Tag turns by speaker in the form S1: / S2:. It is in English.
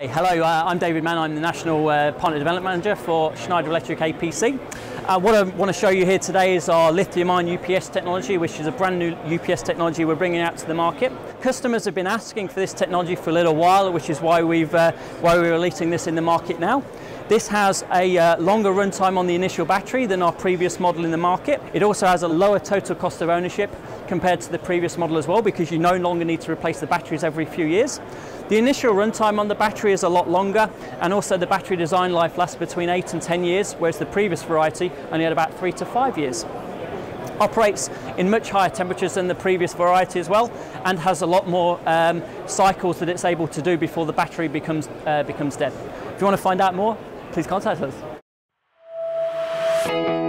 S1: Hello, uh, I'm David Mann. I'm the National uh, Partner Development Manager for Schneider Electric APC. Uh, what I want to show you here today is our lithium-ion UPS technology, which is a brand new UPS technology we're bringing out to the market. Customers have been asking for this technology for a little while, which is why, we've, uh, why we're releasing this in the market now. This has a uh, longer runtime on the initial battery than our previous model in the market. It also has a lower total cost of ownership compared to the previous model as well because you no longer need to replace the batteries every few years. The initial runtime on the battery is a lot longer and also the battery design life lasts between 8 and 10 years whereas the previous variety only had about 3 to 5 years operates in much higher temperatures than the previous variety as well and has a lot more um, cycles that it's able to do before the battery becomes, uh, becomes dead. If you want to find out more, please contact us.